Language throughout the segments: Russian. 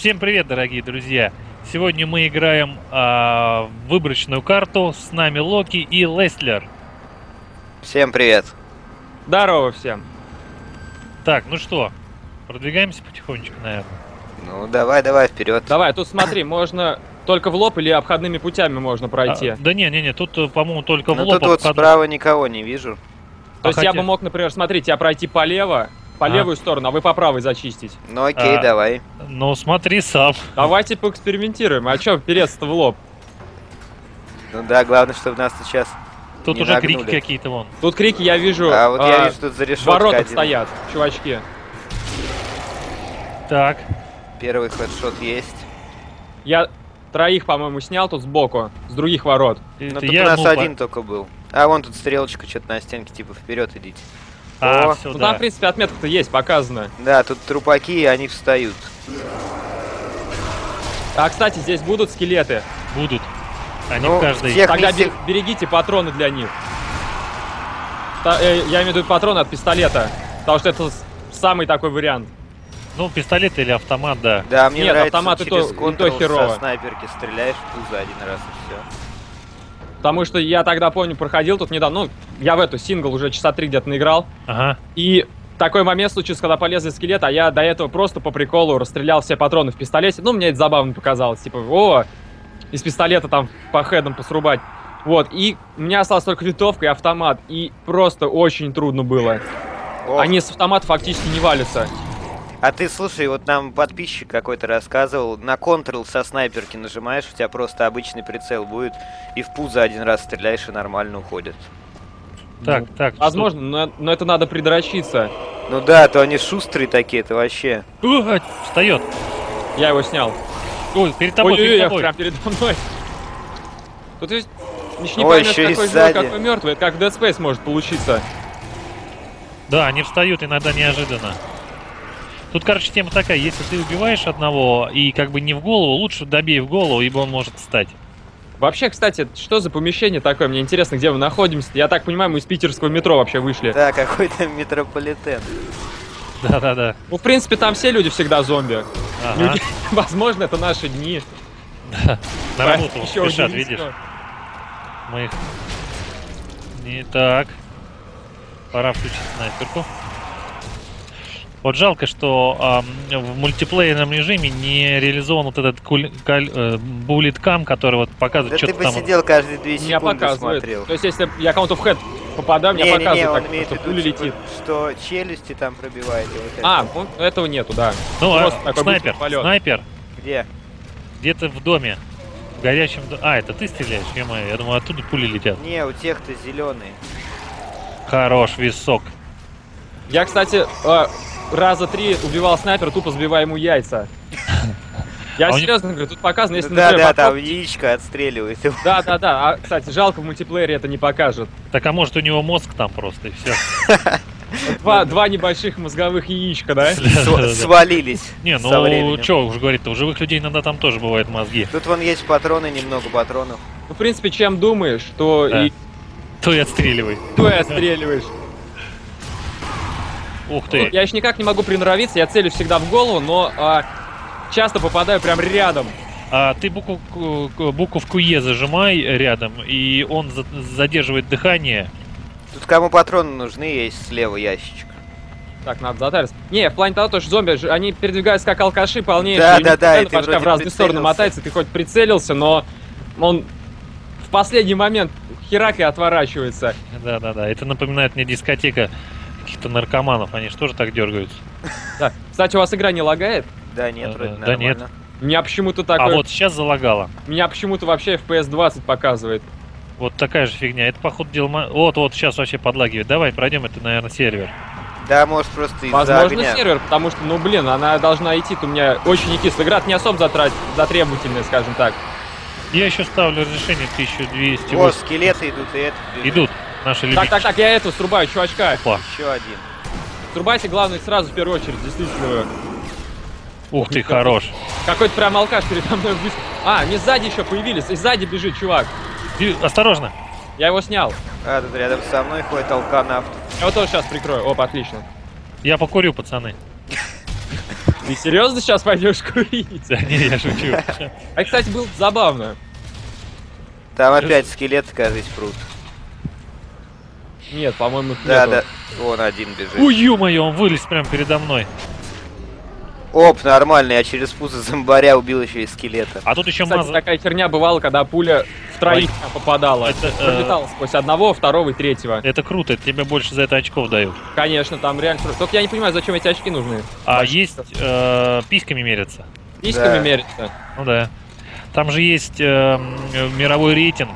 Всем привет, дорогие друзья! Сегодня мы играем а, в выборочную карту. С нами Локи и Леслер. Всем привет. Здорово всем. Так, ну что, продвигаемся потихонечку, наверное. Ну давай, давай вперед. Давай, тут смотри, можно только в лоб или обходными путями можно пройти. А, да не, не, не, тут, э, по-моему, только в Ну лоб тут вот обход- справа никого не вижу. То есть а я хотя- бы мог, например, смотрите, я пройти полево, по А. левую сторону, а вы по правой зачистить. Ну окей, А. давай. Ну, смотри сам. Давайте поэкспериментируем. А чё, переться-то в лоб? Ну да, главное, чтобы нас сейчас. Тут Не уже нагнули. крики какие-то вон. Тут крики я вижу. А вот я а, вижу тут за в решеткой воротах один. стоят, чувачки. Так, Первый хедшот есть. Я троих, по-моему, снял тут сбоку, с других ворот. Ну это тут я, у нас ну, по- один только был. А вон тут стрелочка что-то на стенке, типа вперед идите. А, О, все, Ну да. там, в принципе, отметка-то есть, показано. Да, тут трупаки, и они встают. А, кстати, здесь будут скелеты. Будут. Они Ну, в каждой... всех Тогда бе- берегите патроны для них. Та- э, я имею в виду патроны от пистолета. Потому что это самый такой вариант. Ну, пистолет или автомат, да. Да, мне Нет, нравится автомат и через то- и то контрол херово. со снайперки стреляешь в пузо один раз и все. Потому что я тогда, помню, проходил тут недавно. Ну, я в эту сингл уже часа три где-то наиграл. Ага. И такой момент случился, когда полезли скелет, а я до этого просто по приколу расстрелял все патроны в пистолете. Ну, мне это забавно показалось. Типа, о, из пистолета там по хедам посрубать. Вот, и у меня осталась только винтовка и автомат. И просто очень трудно было. Ох, Они с автомата фактически не валятся. А ты слушай, вот нам подписчик какой-то рассказывал, на контрол со снайперки нажимаешь, у тебя просто обычный прицел будет, и в пузо один раз стреляешь, и нормально уходит. Так, Ну, так. Возможно, но, но это надо придрочиться. Ну да, то они шустрые такие, это вообще. О, Встает. Я его снял. Ой, перед тобой, Ой-ой-ой, перед я тобой. прям передо мной. Тут есть... Еще не Ой, поймешь, еще и какой живой, сзади. какой мертвый. Это как в Dead Space может получиться. Да, они встают иногда неожиданно. Тут, короче, тема такая, если ты убиваешь одного и как бы не в голову, лучше добей в голову, ибо он может встать. Вообще, кстати, что за помещение такое? Мне интересно, где мы находимся. Я так понимаю, мы из питерского метро вообще вышли. Да, какой-то метрополитен. Да-да-да. Ну, в принципе, там все люди всегда зомби. Ага. Люди- Возможно, это наши дни. На работу Еще спешат, видишь? Мы их... Не так. Пора включить снайперку. Вот жалко, что ам, в мультиплеерном режиме не реализован вот этот куль- каль- э, буллет кам, который вот показывает, Да что ты то там... посидел каждые две секунды показывает. смотрел. То есть, если я кому-то в хед попадаю, меня Не-не-не, показывает, он так, имеет что виду, пуля летит. что челюсти там пробивает. и вот это. А, ну, этого нету, да. Ну, а, просто такой снайпер, снайпер, Где? где-то в доме. В горячем доме. А, это ты стреляешь? ё я думаю, оттуда пули летят. Не, у тех-то зеленые. Хорош, висок. Я, кстати, э, раза три убивал снайпера, тупо сбивая ему яйца. Я А серьезно говорю, тут показано, если, да, да, там яичко отстреливает. Да, да, да. А, кстати, жалко, в мультиплеере это не покажет. Так а может у него мозг там просто и все. Два, два небольших мозговых яичка, да? Св- Свалились. Не, ну что уж говорить-то, у живых людей иногда там тоже бывают мозги. Тут вон есть патроны, немного патронов. Ну, в принципе, чем думаешь, то и То и отстреливай. то и отстреливаешь. Ух ты. я еще никак не могу приноровиться, я целюсь всегда в голову, но а, часто попадаю прям рядом. А ты букву, к- буковку Е зажимай рядом, и он за- задерживает дыхание. Тут кому патроны нужны, есть слева ящичек. Так, надо затариться. Не, в плане того, что зомби, же- они передвигаются как алкаши полнейшие. Да, да, да, и ты в разные стороны мотается, ты хоть прицелился, но он в последний момент херак и отворачивается. Да-да-да, это напоминает мне дискотека каких-то наркоманов, они же тоже так дергаются. Да. Кстати, у вас игра не лагает? Да нет, вроде да нет. Меня почему-то А такое... вот сейчас залагало. Меня почему-то вообще FPS 20 показывает. Вот такая же фигня. Это, походу, дело... Вот, вот, сейчас вообще подлагивает. Давай, пройдем, это, наверное, сервер. Да, может просто из-за Возможно, огня. сервер, потому что, ну, блин, она должна идти, у меня очень не кислая. Игра не особо затрат... затребовательная, скажем так. Я еще ставлю разрешение 1200. О, скелеты идут, и это. Идут наши Так, любители. так, так, я этого срубаю, чувачка. Опа. Еще один. Срубайте, главное, сразу в первую очередь, действительно. Ух ты, хорош. Какой-то прям алкаш передо мной А, не сзади еще появились, и сзади бежит чувак. Ты- осторожно. Я его снял. А, тут рядом со мной ходит алканавт. Я его тоже сейчас прикрою. Оп, отлично. Я покурю, пацаны. Ты серьезно сейчас пойдешь курить? Да не, я шучу. А, кстати, было забавно. Там опять скелеты, кажется, прут. Нет, по-моему, Да, нету. да. Вон один бежит. Ой, ё-моё, он вылез прямо передо мной. Оп, нормально, я через пузо зомбаря убил еще и скелета. А тут еще Кстати, маза... такая херня бывала, когда пуля в троих прям попадала. Это, э, Пролетала сквозь одного, второго и третьего. Это круто, это тебе больше за это очков дают. Конечно, там реально... круто. Только я не понимаю, зачем эти очки нужны. А Большие. есть э, письками мерятся. Письками Да. мерятся. Ну да. Там же есть э, мировой рейтинг.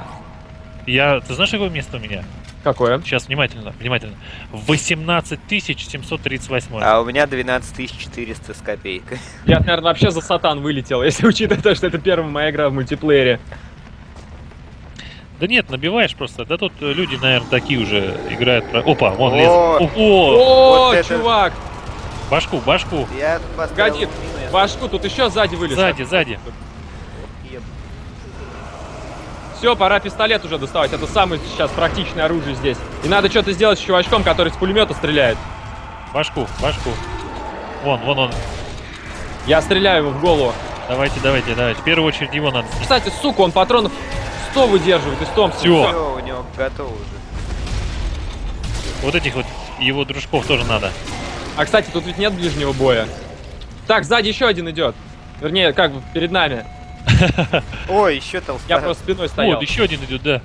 Я, ты знаешь, какое место у меня? Какое? Сейчас внимательно, внимательно. 18 738. А у меня 12400 с копейкой. Я, наверное, вообще за сатан вылетел, если учитывать то, что это первая моя игра в мультиплеере. Да нет, набиваешь просто. Да тут э, люди, наверное, такие уже играют. Опа, вон лезет. О, о, О, вот это- чувак! башку, башку. Я я башку, тут еще сзади вылез. Сзади, сзади. Все, пора пистолет уже доставать. Это самое сейчас практичное оружие здесь. И надо что-то сделать с чувачком, который с пулемета стреляет. Башку, башку. Вон, вон он. Я стреляю ему в голову. Давайте, давайте, давайте. В первую очередь его надо. Кстати, сука, он патронов 100 выдерживает из Томпсона. Всё. Всё, у него готово уже. Вот этих вот его дружков тоже надо. А, кстати, тут ведь нет ближнего боя. Так, сзади еще один идет. Вернее, как бы перед нами. Ой, еще там Я просто спиной стоял. Вот, еще один идет, да.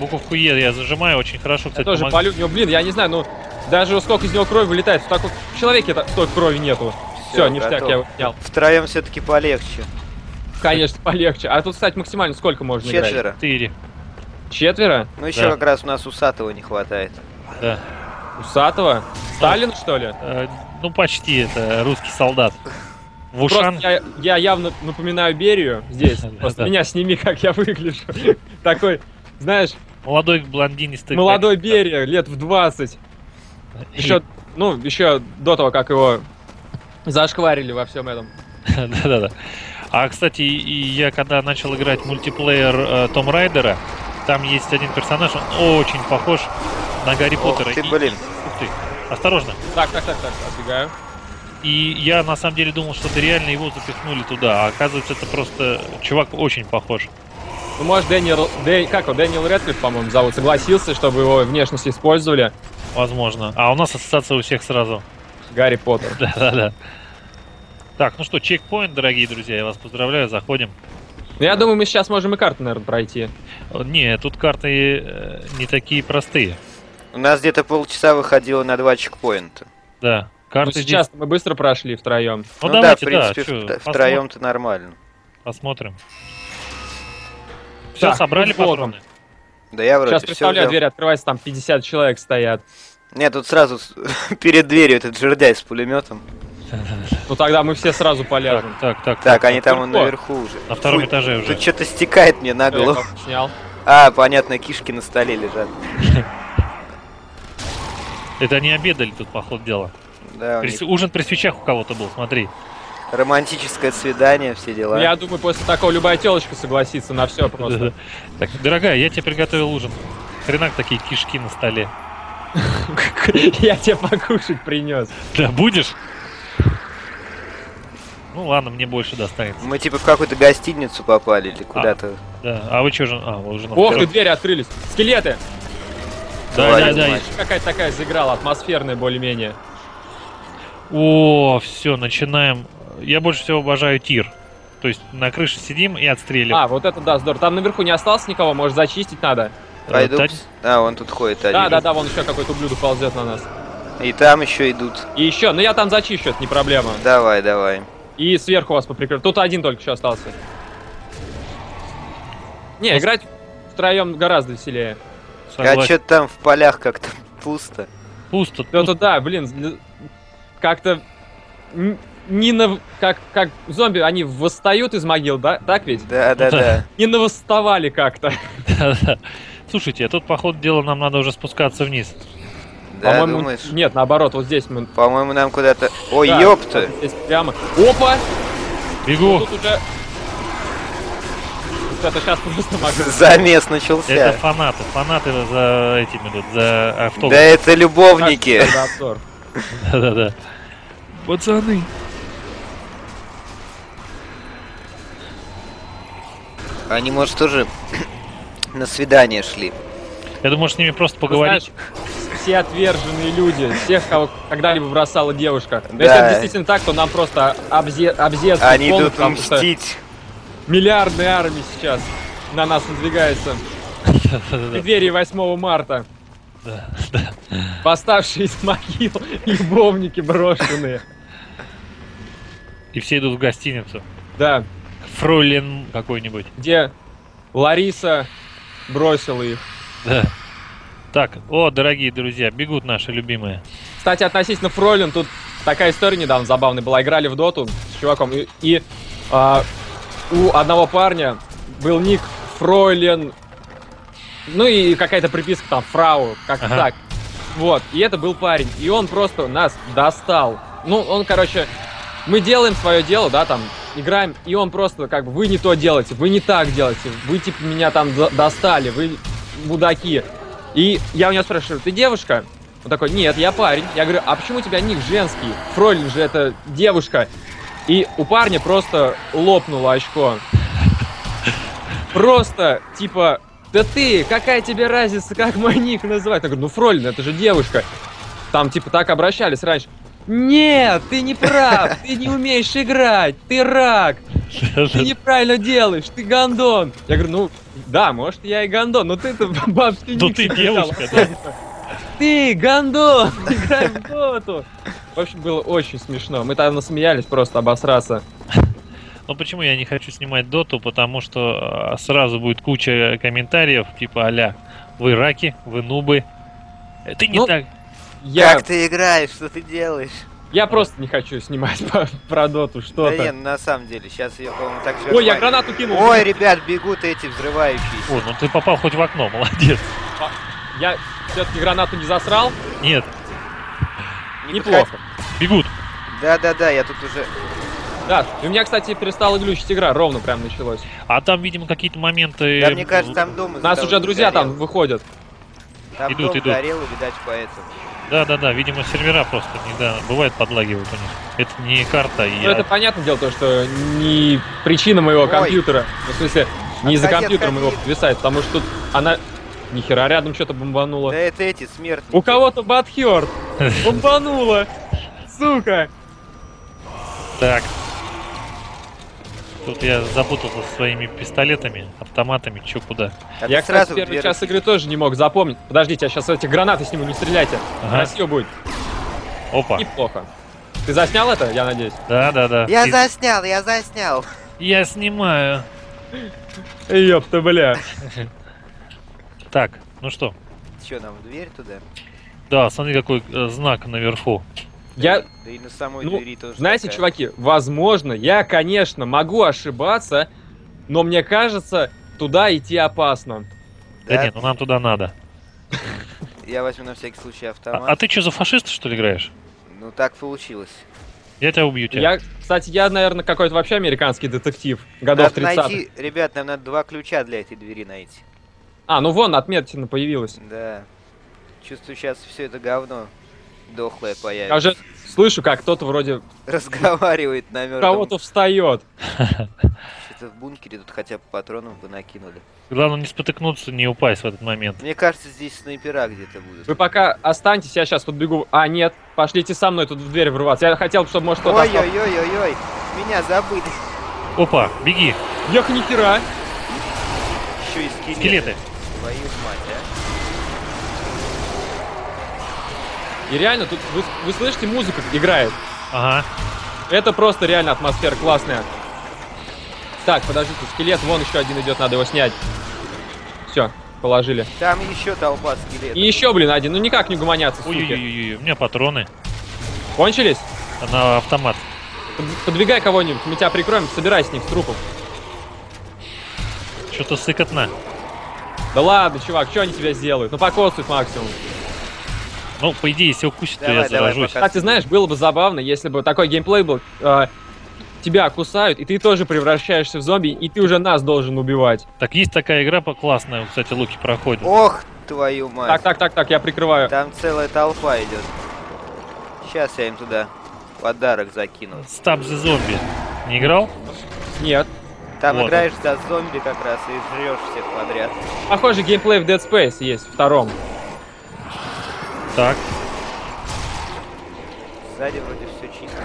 Буковку Е я зажимаю очень хорошо, Я кстати, тоже помог- полю в него, блин, я не знаю, ну, даже сколько из него крови вылетает, в таком человеке -то столько крови нету. Все, Всё, ништяк, готов. я его снял. Втроем все-таки полегче. Конечно, полегче. А тут, кстати, максимально сколько можно играть? Четверо. Четыре. Четверо? Ну еще Да. как раз у нас усатого не хватает. Да. Усатого? Сталин, что ли? Э, ну, почти, это русский солдат. В Просто ушан... я, я явно напоминаю Берию здесь. Просто меня сними, как я выгляжу. Такой, знаешь, Молодой блондинистый... молодой Берия, лет в 20. Еще, ну, еще до того, как его зашкварили во всем этом. Да-да-да. А, кстати, и я когда начал играть мультиплеер Том Райдера, там есть один персонаж, он очень похож на Гарри Ох Поттера. ты, блин. Ух ты, осторожно. Так, так, так, так, отбегаю. И я на самом деле думал, что это реально его запихнули туда, а оказывается это просто чувак очень похож. Ну, может, Дэниел, Дэ- как его, Дэниел Редклифф, по-моему, зовут, согласился, чтобы его внешность использовали. Возможно. А у нас ассоциация у всех сразу. Гарри Поттер. Да-да-да. Так, ну что, чекпоинт, дорогие друзья, я вас поздравляю, заходим. Ну, я думаю, мы сейчас можем и карту, наверное, пройти. Э, Не, тут карты э, не такие простые. У нас где-то полчаса выходило на два чекпоинта. Да, Ну, карты здесь... сейчас мы быстро прошли втроем. Ну, Ну, да, в давайте, принципе, посмо- втроем-то нормально. Посмотрим. Все, Так, собрали тут вот он. патроны? Да я вроде Сейчас представляю, дверь открывается, там 50 человек стоят. Нет, тут сразу перед дверью этот жердяй с пулеметом. Ну тогда мы все сразу Так, поляжем. так, так. Так, они там Наверху. уже. На втором этаже уже. Тут что-то стекает мне на голову. снял. А, понятно, кишки на столе лежат. Это они обедали тут, по ходу дела. Да, При- них Ужин при свечах у кого-то был, смотри. романтическое свидание, все дела. я думаю, после такого любая телочка согласится на все просто. Так, дорогая, я тебе приготовил ужин. Хренак такие кишки на столе. Я тебе покушать принес. Да, будешь? Ну ладно, мне больше достанется. Мы типа в какую-то гостиницу попали или куда-то. Да. А вы что же... А, вы уже на Ох, втором. двери открылись. Скелеты! Да, да, да. Какая-то такая заиграла, атмосферная более-менее. О, все, начинаем. Я больше всего обожаю тир. То есть на крыше сидим и отстреливаем. А, вот это да, здорово. Там наверху не осталось никого, может зачистить надо. Пойду. та- пс- А, он тут ходит один. Да, да, да, вон еще какой-то ублюдок ползет на нас. И там еще идут. И еще, ну я там зачищу, это не проблема. Давай, давай. И сверху вас поприкрою. Тут один только еще остался. Не, Пос- играть втроем гораздо веселее. А Согласен. что там в полях как-то пусто? Пусто. Ну пусто. то да, блин, как-то не на... Как, как зомби, они восстают из могил, да? Так ведь? Да, да, да. Не навосставали как-то. Слушайте, а тут, по ходу дела, нам надо уже спускаться вниз. Да, По-моему, думаешь? нет, наоборот, вот здесь мы... По-моему, нам куда-то... Ой, Да, ёпта! вот здесь прямо. Опа! Бегу! Тут уже... Вот это сейчас просто могу. Замес Это начался. фанаты. Фанаты за этим идут, за Да автограф. это любовники. Да, обзор. Да-да-да. Пацаны. Они, может, тоже на свидание шли. Я думаю, с ними просто поговорить. знаешь, все отверженные люди, всех, кого когда-либо бросала девушка. Да. Если это действительно так, то нам просто обзе... обзец Они полный, идут мстить. миллиардные армии сейчас на нас надвигаются. В преддверии 8 марта. Да, да. Восставшие из могил, любовники брошенные. И все идут в гостиницу. Да, Фройлен какой-нибудь. где Лариса бросила их. Да. Так, о, дорогие друзья, бегут наши любимые. Кстати, относительно Фройлен, тут такая история недавно забавная была. Играли в доту с чуваком, и, и, а, у одного парня был ник Фройлен, ну и какая-то приписка там, фрау, как Ага. так. Вот, и это был парень, и он просто нас достал. Ну, он, короче, мы делаем свое дело, да, там, играем, и он просто, как бы, вы не то делаете, вы не так делаете, вы, типа, меня там до- достали, вы мудаки. И я у него спрашиваю, ты девушка? Он такой, нет, я парень. Я говорю, а почему у тебя ник женский? Фройлен же это девушка. И у парня просто лопнуло очко. Просто, типа, да ты, какая тебе разница, как мой ник называть? Я говорю, ну Фройлен, это же девушка. Там, типа, так обращались раньше. Нет, ты не прав, ты не умеешь играть, ты рак, ты неправильно делаешь, ты гандон. Я говорю, ну, да, может, я и гандон, но ты-то бабский Ну ник ты себе девушка, да. Ты, гандон, играем в доту. В общем, было очень смешно. Мы там насмеялись просто обосраться. Ну почему я не хочу снимать доту? Потому что а, сразу будет куча комментариев, типа аля, вы раки, вы нубы. Ты не Ну, так. Я, Как ты играешь? Что ты делаешь? я просто не хочу снимать по- про доту Да что-то. нет, на самом деле, сейчас я, по-моему, так же... Ой, я гранату кинул. Ой, ребят, бегут эти взрывающиеся. О, ну ты попал хоть в окно, молодец. Я все-таки гранату не засрал. Нет, Не Неплохо. бегут. Да-да-да, я тут уже... Да, и у меня, кстати, перестала глючить игра, ровно прям началось. А там, видимо, какие-то моменты... Да, мне кажется, там дом У из-за нас уже друзья горел. там выходят. Там идут, дом идут. горел, видать, поэтому. Да-да-да, видимо, сервера просто недавно бывает подлагивают у них. Это не карта, и Ну, это понятное дело, то, что не причина моего Ой. компьютера. Ну, в смысле, не из-за Отходи, компьютера моего отходи. подвисает, потому что тут она... Нихера, рядом что-то бомбануло. Да это эти смертники. У кого-то батхерт. Бомбануло. Сука. Так. Тут я запутался со своими пистолетами, автоматами, чё куда. А ты Я, кстати, сразу первый дверь час игры тоже не мог запомнить. Подождите, я сейчас эти гранаты сниму, не стреляйте. Ага. Красиво будет. Опа. Неплохо. Ты заснял это, я надеюсь? Да-да-да. Я И- заснял, я заснял. Я снимаю. Ёпта, бля. Так, ну что? Че, нам в дверь туда? Да, смотри, какой э, знак наверху. Я, Да и на самой Ну, двери тоже. знаете, такая. чуваки, возможно, я, конечно, могу ошибаться, но мне кажется, туда идти опасно. Да, Да? нет, ну нам туда надо. Я возьму на всякий случай А, автомат. а ты что, за фашиста, что ли, играешь? Ну так получилось. Я тебя убью, тебя. Я, кстати, я, наверное, какой-то вообще американский детектив годов Надо 30-х. найти, ребят, нам надо два ключа для этой двери найти. А, ну вон, отметина появилась. Да. Чувствую, сейчас все это говно дохлое Я появится. уже слышу, как кто-то вроде Разговаривает на мертвом. кого-то встает. Что-то в бункере тут хотя бы патронов бы накинули. Главное не спотыкнуться, не упасть в этот момент. Мне кажется, здесь снайпера где-то будут. Вы пока останьтесь, я сейчас подбегу. А, нет, пошлите со мной тут в дверь врываться. Я хотел, чтобы, может, кто-то. Ой-ой-ой-ой-ой, меня забыли. Опа, беги, Эх, нихера. Еще и скелеты. скелеты. Твою мать, И реально, тут вы, вы слышите, музыка играет. Ага. Это просто реально атмосфера классная. Так, подождите, скелет, вон еще один идет, надо его снять. Все, положили. Там еще толпа скелетов. И еще, блин, один, ну никак не гуманятся, суки. Ой-ой-ой, у меня патроны Кончились? на автомат. Под- Подвигай кого-нибудь, мы тебя прикроем, собирай с них с трупов. Что-то сыкотно. Да ладно, чувак, что они тебя сделают? Ну покоцают максимум. Ну, по идее, если укусит, то я давай, заражусь. пока. Кстати, знаешь, было бы забавно, если бы такой геймплей был. э, тебя кусают, и ты тоже превращаешься в зомби, и ты уже нас должен убивать. Так, есть такая игра по- классная, кстати, Луки проходит. Ох, твою мать. Так, так, так, так, я прикрываю. Там целая толпа идет. Сейчас я им туда подарок закинул. Стаб за зомби. Не играл? Нет. Там Вот. играешь за зомби как раз и жрешь всех подряд. Похоже, геймплей в Dead Space есть, втором. Так. Сзади вроде все чисто.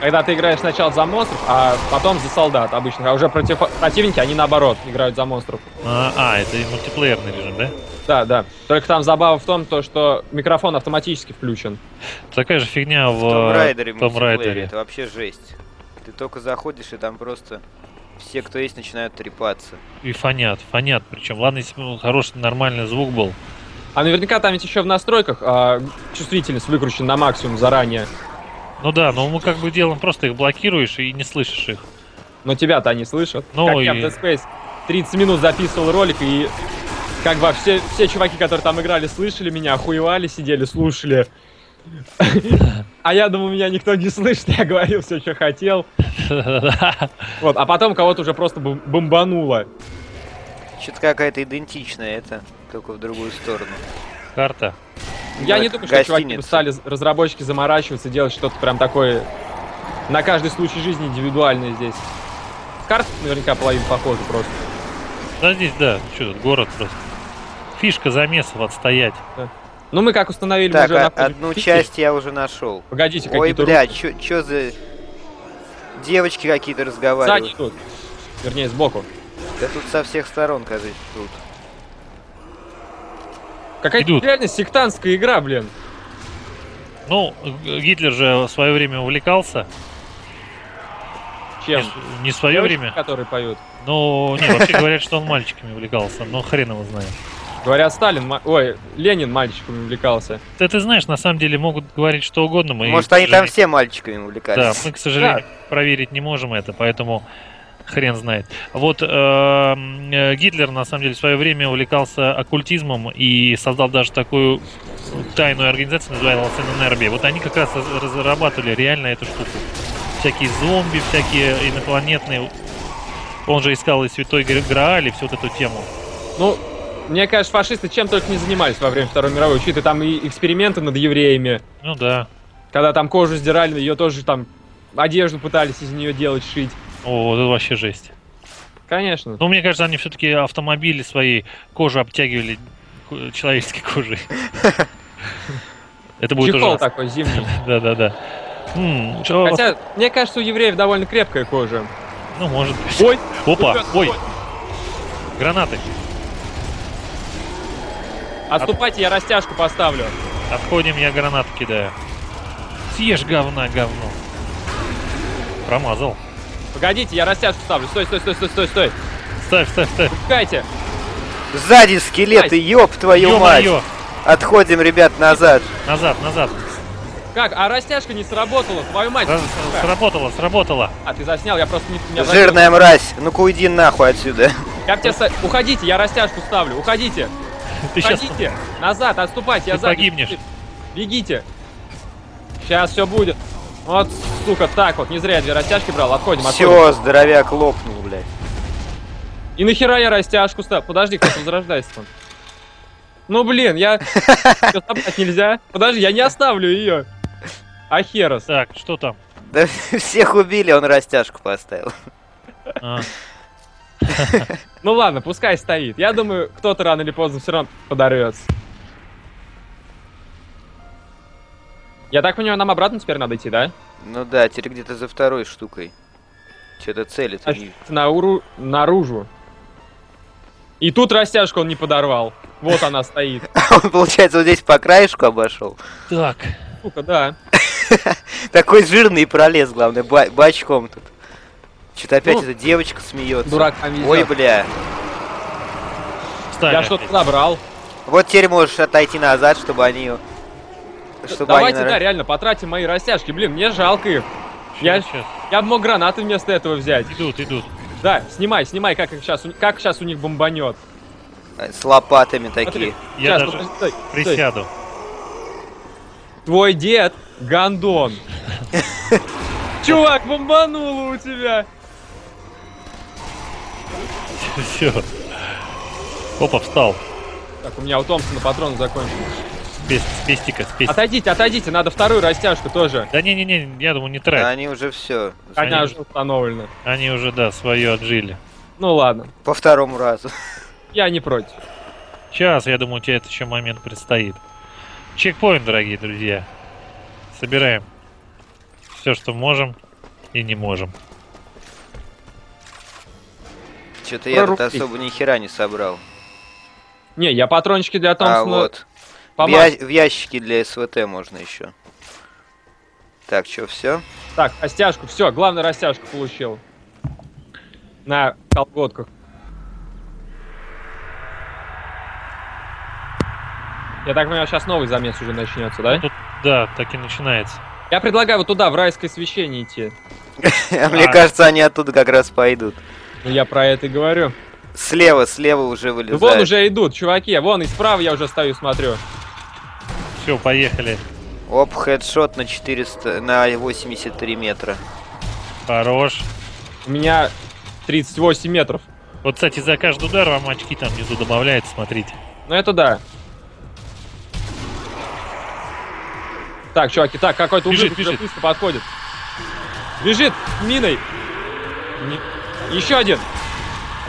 Когда ты играешь сначала за монстров, а потом за солдат обычных. А уже против... противники, они наоборот, играют за монстров. А, а, это и мультиплеерный режим, да? Да, да. Только там забава в том, то, что микрофон автоматически включен. Такая же фигня в В Том Райдере Том мультиплеере это вообще жесть. Ты только заходишь и там просто все, кто есть, начинают трепаться. И фонят, фонят. Причем, ладно, если бы хороший нормальный звук был. А наверняка там ведь еще в настройках а, чувствительность выкручена на максимум заранее. Ну да, но мы как бы делаем, просто их блокируешь и не слышишь их. Но тебя-то они слышат. Ну как я и- в Dead Space 30 минут записывал ролик, и как бы все, все чуваки, которые там играли, слышали меня, охуевали, сидели, слушали. А я думал, меня никто не слышит, я говорил все, что хотел. Вот, а потом кого-то уже просто бом- бомбануло. Что-то какая-то идентичная это, только в другую сторону. Карта. Я Да, не думаю, что чуваки стали разработчики заморачиваться, делать что-то прям такое на каждый случай жизни индивидуальное здесь. Карта наверняка половина похожа просто. Да здесь, да, что тут, город просто. Фишка замесов отстоять. Ну мы как установили, мы Так, уже а- одну Питере. часть я уже нашел. Погодите, Ой, какие-то бля, чё за... Девочки какие-то Сзади разговаривают. идут. Вернее, сбоку. Да тут со всех сторон, кажется, тут. Какая-то Идут. реально сектантская игра, блин. Ну, Гитлер же в свое время увлекался. Чем? Не, не в свое Девочки, время. которые поют. Ну, не, вообще говорят, что он мальчиками увлекался, но хрен его знает. Говорят, Сталин, ой, Ленин мальчиками увлекался. Ты, ты знаешь, на самом деле могут говорить что угодно. Мы, Может, они там все мальчиками Да, увлекались. мы, к сожалению, проверить не можем это, поэтому хрен знает. Вот э, м, э, Гитлер, на самом деле, в свое время увлекался оккультизмом и создал даже такую тайную организацию, называлась ННРБ. Вот они как раз раз- разрабатывали реально эту штуку. Всякие зомби, всякие инопланетные. Он же искал и Святой Гра- Грааль, и всю вот эту тему. Ну, мне кажется, фашисты чем только не занимались во время Второй мировой. Учитывая там и эксперименты над евреями. Ну да. Когда там кожу сдирали, ее тоже там одежду пытались из нее делать, шить. О, это вообще жесть. Конечно. Но мне кажется, они все-таки автомобили свои кожу обтягивали ко- человеческой кожей. Это будет Чехол такой зимний. Да-да-да. Хотя, мне кажется, у евреев довольно крепкая кожа. Ну, может быть. Ой! Опа, ой, гранаты. Отступайте, я растяжку поставлю. Отходим, я гранату кидаю. Съешь говна, говно. Промазал. Погодите, я растяжку ставлю. Стой, стой, стой, стой, стой, стой. Ставь, ставь, ставь. Пускайте. Сзади скелеты, ёб твою мать! Ё-моё! Отходим, ребят, назад. Назад, назад. Как? А растяжка не сработала, твою мать. Раз- сука. Сработало, сработало. А, ты заснял, я просто не... не. Жирная мразь, ну-ка уйди нахуй отсюда. Я тебя со- Уходите, я растяжку ставлю, уходите. Ты сейчас Уходите. Назад, отступайте, я Ты сзади. погибнешь. Бегите. Сейчас все будет. Вот, сука, так вот, не зря я две растяжки брал, отходим, отходим. Все, здоровяк лопнул, блядь. И нахера я растяжку ставлю? Подожди, как возрождается он. Ну блин, я... Собрать нельзя? Подожди, я не оставлю ее. Ахерос. Так, что там? Да всех убили, он растяжку поставил. А, Ну ладно, пускай стоит. Я думаю, кто-то рано или поздно все равно подорвется. Я так понимаю, нам обратно теперь надо идти, да? Ну да, теперь где-то за второй штукой. Что-то целит. А они. науру... наружу. И тут растяжку он не подорвал. Вот она стоит. Он, получается, вот здесь по краешку обошел. Так, Сука, да. Такой жирный пролез, главное, ба- бачком тут. Что-то опять Ну, эта девочка смеется. Дурак. Ой, бля. Я что-то забрал. Вот теперь можешь отойти назад, чтобы они... Чтобы Давайте, они... да, реально, потратим мои растяжки. Блин, мне жалко их. Я, Щас, щас. я бы мог гранаты вместо этого взять. Идут, идут. Да, снимай, снимай, как их сейчас, как сейчас у них бомбанет. С лопатами такие. Я Сейчас, даже стой, стой. присяду. Твой дед гандон. Чувак, бомбануло у тебя. Все. Опа, встал. Так, у меня у Томпсона патроны закончились. Пес- с пестика, с пестика. Отойдите, отойдите, надо вторую растяжку тоже. Да не-не-не, я думаю, не Да трать. они уже все. Она Они уже установлена. Они уже, да, свое отжили. Ну ладно, По второму разу. я не против. Сейчас, я думаю, у тебя этот еще момент предстоит. Чекпоинт, дорогие друзья. Собираем все, что можем и не можем. Что-то я тут особо ни хера не собрал. Не, я патрончики для А Томпсона вот. В, я- в ящике для СВТ можно еще. Так, что, все? Так, растяжку, все, главное растяжку получил. На колготках. Я так понимаю, сейчас новый замес уже начнется, да? Ну, тут, да, так и начинается. Я предлагаю вот туда, в райское священие идти. Мне А. кажется, они оттуда как раз пойдут. Ну, я про это и говорю. Слева, слева уже вылезают. вон уже идут, чуваки. Вон и справа я уже стою, смотрю. Все, поехали. Оп, хедшот на 400, на 83 метра. Хорош. У меня 38 метров. Вот, кстати, за каждый удар вам очки там внизу добавляется, смотрите. Ну, это да. Так, чуваки, так, какой-то Бежит, ублюдок уже бежит. близко подходит. Бежит миной. Не- Еще один.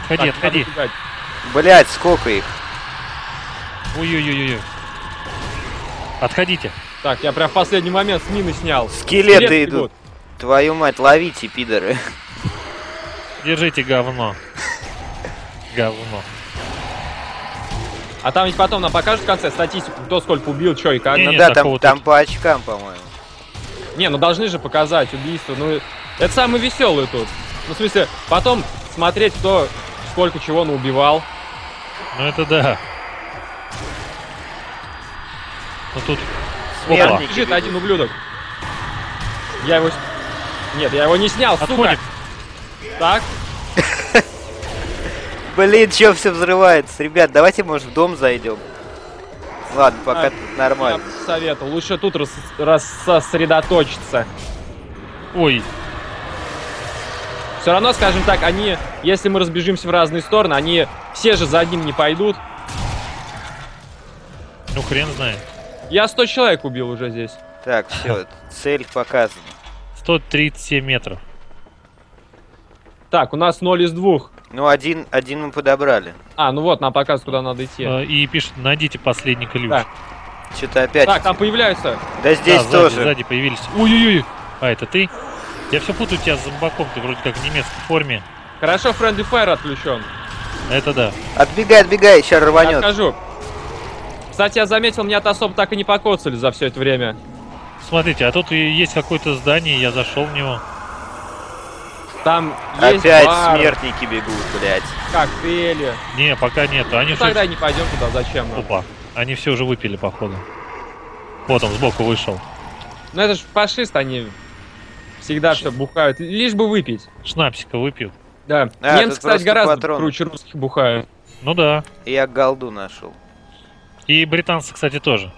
Отходи, Так, отходи. Блять, сколько их? Ой-ой-ой-ой. Отходите. Так, я прям в последний момент с мины снял. Скелеты Скелеты идут. Твою мать, ловите, пидоры. Держите говно. Говно. А там ведь потом нам покажут в конце статистику, кто сколько убил, что и как. Не, Ну не, да, там, там по очкам, по-моему. Не, ну должны же показать убийство. Ну, это самый веселый тут. Ну, в смысле, потом смотреть, кто сколько чего наубивал. Ну это да. Ну тут... Смертники Бежит один ублюдок. Я его... Нет, я его не снял, сука. Отходит. Так, Блин, чё все взрывается? Ребят, давайте, может, в дом зайдем. Ладно, пока А, тут я нормально. бы советовал. Лучше тут рас- рассосредоточиться. Ой, Все равно, скажем так, они, если мы разбежимся в разные стороны, они все же за одним не пойдут. ну хрен знает. Я 100 человек убил уже здесь. Так, все, цель показана. 137 метров. Так, у нас 0 из двух. Ну, один, один мы подобрали. А, ну вот, нам показывают, куда надо идти. Э, И пишет, найдите последний ключ. Да. Что-то опять. Так, там появляются. Да здесь Да, сзади, тоже. сзади появились. Ой-ой-ой. А, это ты? Я все путаю тебя с зомбаком, ты вроде как в немецкой форме. Хорошо, Friendly Fire отключен. Это да. Отбегай, отбегай, сейчас рванет. Откажу. Кстати, я заметил, меня-то особо так и не покоцали за все это время. Смотрите, а тут и есть какое-то здание, я зашел в него. Там есть Опять бар, смертники бегут, блядь. коктейли. Не, пока нету. Они Ну, все... тогда не пойдем туда, зачем нам? Опа. Они все уже выпили, походу. Вот он сбоку вышел. Ну это же фашист, они всегда все бухают, лишь бы выпить. Шнапсика выпил. Да. А, Немцы, кстати, гораздо патрон. круче русских бухают. Ну да. Я голду нашел. И британцы, кстати, тоже.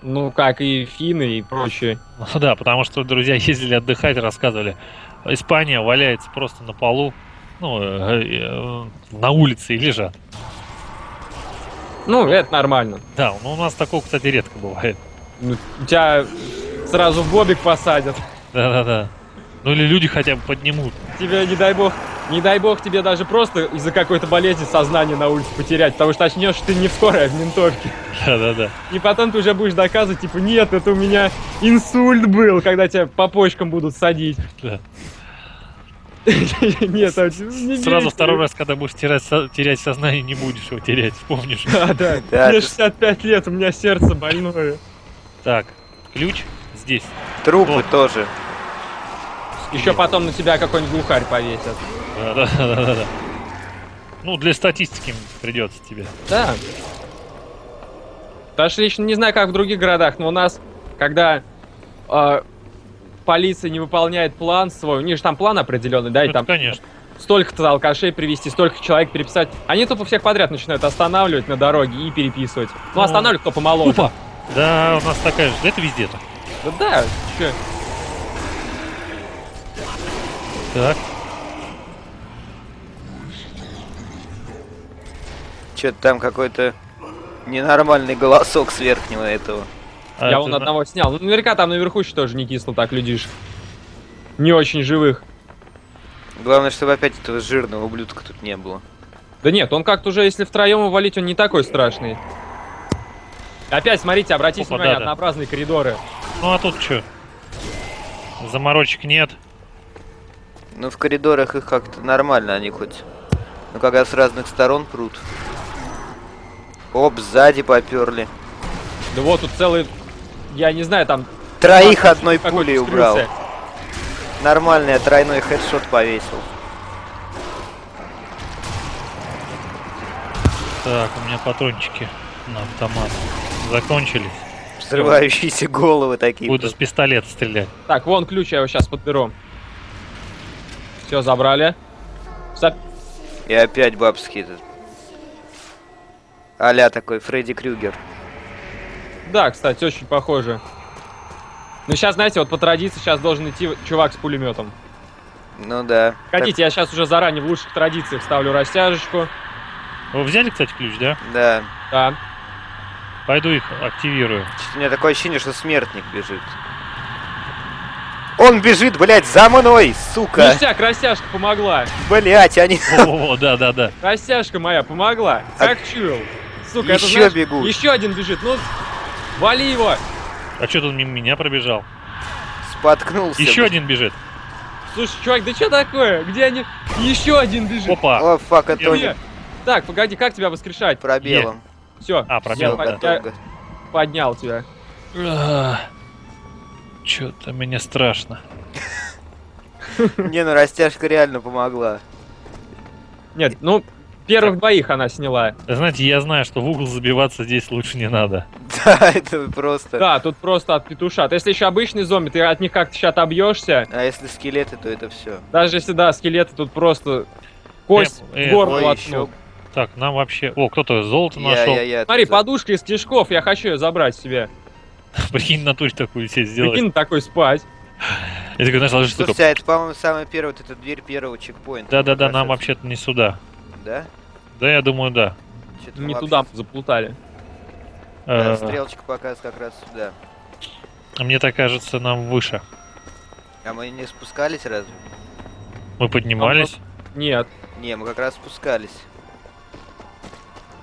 Ну, как и финны и прочие. Ну да, потому что друзья ездили отдыхать, рассказывали. Испания валяется просто на полу, ну, э, э, на улице и лежат. Ну, это нормально. Да, ну у нас такого, кстати, редко бывает. Ну, тебя сразу в бобик посадят. Да-да-да. Ну или люди хотя бы поднимут. Тебе, не дай бог, не дай бог тебе даже просто из-за какой-то болезни сознание на улице потерять, потому что очнешь ты не в скорой, а в ментовке. Да-да-да. И потом ты уже будешь доказывать, типа, нет, это у меня инсульт был, когда тебя по почкам будут садить. Да. Нет, а не Сразу второй раз, когда будешь терять, со- терять сознание, не будешь его терять, вспомнишь. Да, да. Да, Мне ты- 65 лет, у меня сердце больное. Так, ключ здесь. Трупы тоже. Еще потом на тебя какой-нибудь глухарь повесят. Да-да-да-да. Ну, для статистики придется тебе. Да. Потому что лично не знаю, как в других городах, но у нас, когда э, полиция не выполняет план свой, у них же там план определенный, да, и Ну, там конечно. столько-то алкашей привести, столько человек переписать. Они тупо всех подряд начинают останавливать на дороге и переписывать. Ну, Ну. останавливать кто помоложе. Опа! Да, у нас такая же. Это везде так. Да, да, чё. Так. Что-то там какой-то Ненормальный голосок с верхнего этого. А Я это вон одного снял. Ну, наверняка там наверху еще тоже не кисло так людишь. Не очень живых. Главное, чтобы опять этого жирного ублюдка тут не было. Да нет, он как-то уже, если втроем валить, он не такой страшный. Опять, смотрите, обратите Опа, внимание, да-да. однообразные коридоры. Ну а тут что? Заморочек нет. Ну, в коридорах их как-то нормально, они хоть... Ну, когда с разных сторон прут. Оп, сзади поперли. Да вот тут целый, я не знаю, там... Троих одной какой-то пулей убрал. Нормально, я тройной хедшот повесил. Так, у меня патрончики на автомат закончились. Взрывающиеся головы такие. Буду с пистолета стрелять. Так, вон ключ, я его сейчас подберу. Все, забрали. Стоп. И опять бабский этот. Аля такой Фредди Крюгер. Да, кстати, очень похоже. Ну сейчас, знаете, вот по традиции сейчас должен идти чувак с пулеметом. Ну да. Хотите, я сейчас уже заранее в лучших традициях ставлю растяжечку. Вы взяли, кстати, ключ, да? Так, да. Да. Пойду их активирую. У меня такое ощущение, что смертник бежит. Он бежит, блядь, за мной, сука! Ништяк, растяжка помогла. Блять, они... О, да, да, да. Растяжка моя помогла. А- Как чуял. Сука, это Ещё знаешь, бегут. Еще один бежит. Ну, вали его. А что тут мимо меня пробежал? Споткнулся. Еще один бежит. Слушай, чувак, да что такое? Где они? Еще один бежит. Опа. О, фак, это Где? Тони Так, погоди, как тебя воскрешать? пробелом. Все, А, пробел, я, да. я поднял тебя. Что-то мне страшно. Не, ну растяжка реально помогла. Нет, ну, первых двоих она сняла. Знаете, я знаю, что в угол забиваться здесь лучше не надо. Да, это просто... Да, тут просто от петушат. Если еще обычный зомби, ты от них как-то сейчас отобьешься. А если скелеты, то это все. Даже если, да, скелеты тут просто кость Э, э, в горло воткнут. еще. Так, нам вообще... О, кто-то золото Я, нашел. я, я. Смотри, подушка из кишков, я хочу ее забрать себе. Прикинь, на туре такую себе сделать. Прикинь, такой спать. Я такой, знаешь, ложишься Слушайте, а это, по-моему, самая первая вот эта дверь первого чекпоинта. Да-да-да, нам вообще-то не сюда. Да? Да, я думаю, да. Не мы туда мы заплутали. Да, Э, стрелочка показывает как раз сюда. Мне так кажется, нам выше. А мы не спускались разве? Мы поднимались, Нет. Не, мы как раз спускались.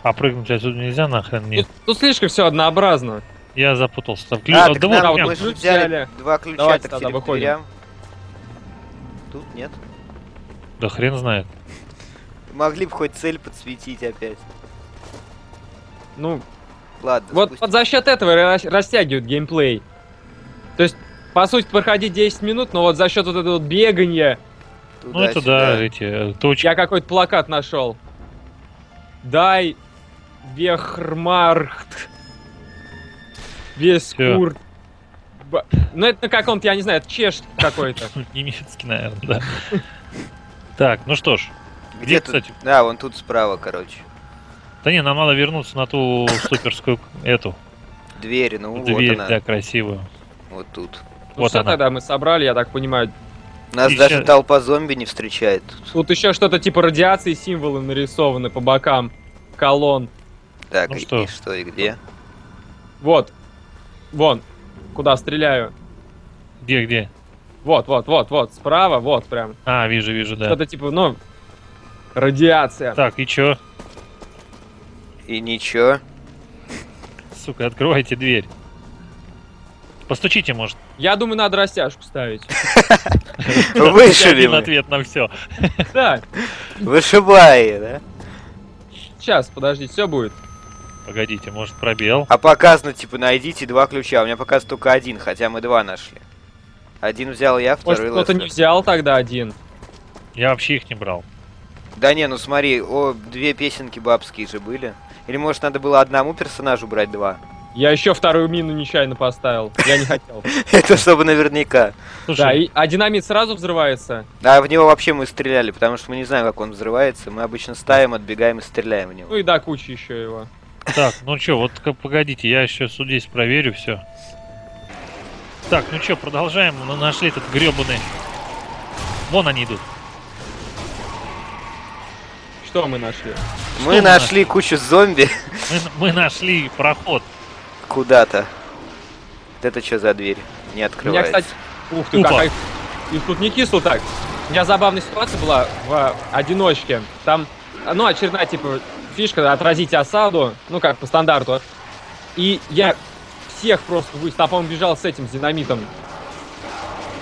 а прыгнуть отсюда нельзя нахрен? Нет. Тут, тут слишком все однообразно. Я запутался. Там ключ... А, так да нам- мы же взяли два ключа, Давайте так тогда выходим. дверям. Тут нет. Да хрен знает. Могли бы хоть цель подсветить опять. Ну, Ладно, вот, спустим- вот за счет этого растягивают геймплей. То есть, по сути, проходить 10 минут, но вот за счет вот этого вот бегания Ну это да, эти э, точки. я какой-то плакат нашел. Дай Вехрмархт. Вескурт. Ба- Ну это на каком-то, я не знаю, это чеш какой-то. Немецкий, наверное, да. Так, ну что ж. Где, Где, тут? кстати? Да, вон тут справа, короче. Да не, нам надо вернуться на ту суперскую эту Двери, ну дверь, вот она. да, красивую. Вот тут. Ну Вот что она. тогда мы собрали, я так понимаю. Нас И даже ща- толпа зомби не встречает. тут. Тут еще что-то типа радиации символы нарисованы по бокам колонн. Так, Ну и, что? и что, и где? Вот. Вон. Куда стреляю. Где, где? Вот, вот, вот, вот. Справа, вот прям. А, вижу, вижу, да. Что-то типа, ну, радиация. Так, и чё? И ничего. Сука, открывайте дверь. Постучите, может. Я думаю, надо растяжку ставить. Мы. ответ на все. Да. Вышибай, да? Сейчас, подождите, все будет. Погодите, может пробел? А показано, типа, найдите два ключа. У меня показано только один, хотя мы два нашли. Один взял я, Может, второй кто-то не взял тогда один. Я вообще их не брал. Да не, ну смотри, о, две песенки бабские же были. Или может надо было одному персонажу брать два? Я еще вторую мину нечаянно поставил. Я не хотел. Это чтобы наверняка. Слушай, Да, и, а динамит сразу взрывается. А в него вообще мы стреляли, потому что мы не знаем, как он взрывается. Мы обычно ставим, отбегаем и стреляем в него. Ну и до кучи еще его. Так, ну чё, вот погодите, я еще здесь проверю все. Так, ну чё, продолжаем. Мы нашли этот гребаный. Вон они идут. Что мы нашли? Мы мы нашли кучу зомби Мы, мы нашли проход. куда-то. Вот это что за дверь? Не У меня, открывается. кстати... Ух ты, Опа. какая... Их тут не кисло так. У меня забавная ситуация была в одиночке. Там, ну, очередная, типа, фишка, отразить осаду, ну, как по стандарту. И я всех просто вынес, там, по-моему, бежал с этим с динамитом.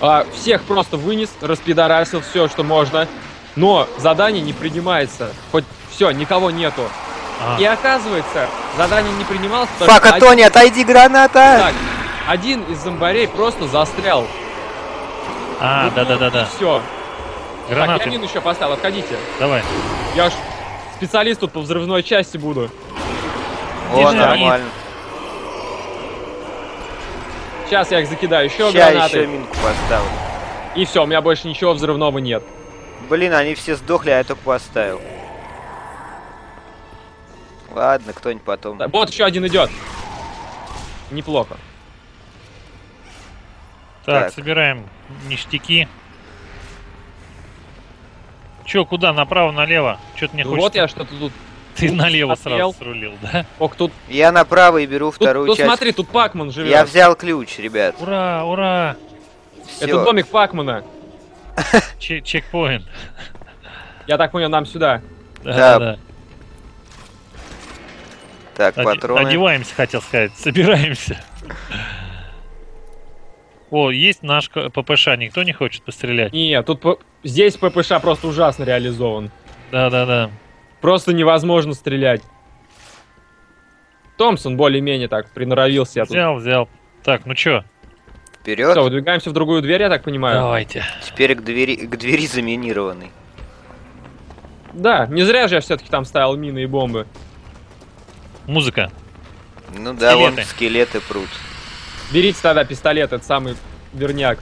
А, всех просто вынес, распидорасил все, что можно. Но задание не принимается. Хоть все, никого нету. А, И оказывается, задание не принималось, что один- Тони, отойди, граната! так, один из зомбарей просто застрял. а, да, да, да, да. Все. Так, я Гранаты. мину еще поставил, отходите. Давай. Я ж специалист тут по взрывной части буду. О, Динамит. нормально. Сейчас я их закидаю еще Ща гранаты. еще минку поставлю. И все, у меня больше ничего взрывного нет. Блин, они все сдохли, а я только поставил. Ладно, кто-нибудь потом. Вот еще один идет. Неплохо. Так, Так. собираем ништяки. Че, куда? Направо, налево? Что-то не Ну хочется. вот я что-то тут. Ты тут налево смотрел. сразу срулил, да? Ох, тут. Я направо и беру Тут, вторую тут часть. смотри, тут Пакман живет. Я взял ключ, ребят. Ура, ура! Это домик Пакмана. Че- чекпоинт. Я так понял, нам сюда. Да, Да. да. Так, патроны. Одеваемся, хотел сказать. Собираемся. О, есть наш ППШ, никто не хочет пострелять? Не, тут здесь ППШ просто ужасно реализован. Да-да-да. Просто невозможно стрелять. Томпсон более-менее так приноровился. Я тут. Взял, взял. Так, ну чё, Вперед. Все, выдвигаемся в другую дверь, я так понимаю. давайте. Теперь к двери, к двери заминированной. Да, не зря же я все-таки там ставил мины и бомбы. Музыка. Ну да, вон Скелеты. скелеты прут. Берите тогда пистолет, это самый верняк.